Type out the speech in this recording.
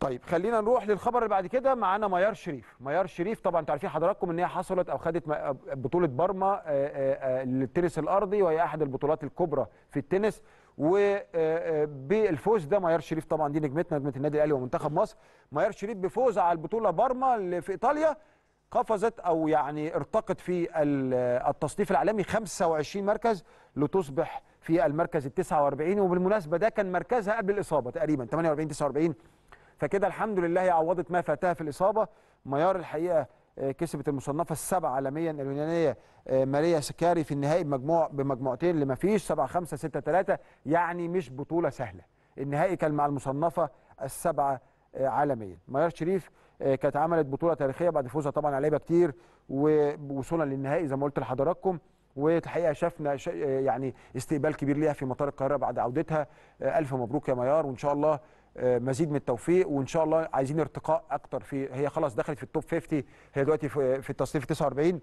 طيب خلينا نروح للخبر اللي بعد كده. معانا ميار شريف. ميار شريف طبعا أنتوا عارفين حضراتكم إن هي حصلت أو خدت بطولة برما آه، آه، آه، للتنس الأرضي وهي أحد البطولات الكبرى في التنس. وبالفوز ده ميار شريف طبعا دي نجمتنا نجمة النادي الأهلي ومنتخب مصر. ميار شريف بفوز على البطولة برما اللي في إيطاليا قفزت أو يعني ارتقت في ال- التصنيف العالمي 25 مركز لتصبح في المركز ال 49 وبالمناسبة ده كان مركزها قبل الإصابة تقريبا 48 49 فكده الحمد لله عوضت ما فاتها في الإصابة. ميار الحقيقة آه، كسبت المصنفة السابعه عالميا اليونانية آه، ماريا سكاري في النهائي بمجموع بمجموعتين لما فيش 7 5 6 3 يعني مش بطولة سهلة. النهائي كان مع المصنفة السابعه آه، عالميا. ميار شريف كانت عملت بطولة تاريخية بعد فوزها طبعا على لعيبة كتير ووصولا للنهائي زي ما قلت لحضراتكم. والحقيقة شفنا يعني استقبال كبير ليها في مطار القاهرة بعد عودتها. ألف مبروك يا ميار وإن شاء الله مزيد من التوفيق وإن شاء الله عايزين ارتقاء أكتر في هي خلاص دخلت في التوب 50 هي دلوقتي في في التصنيف 49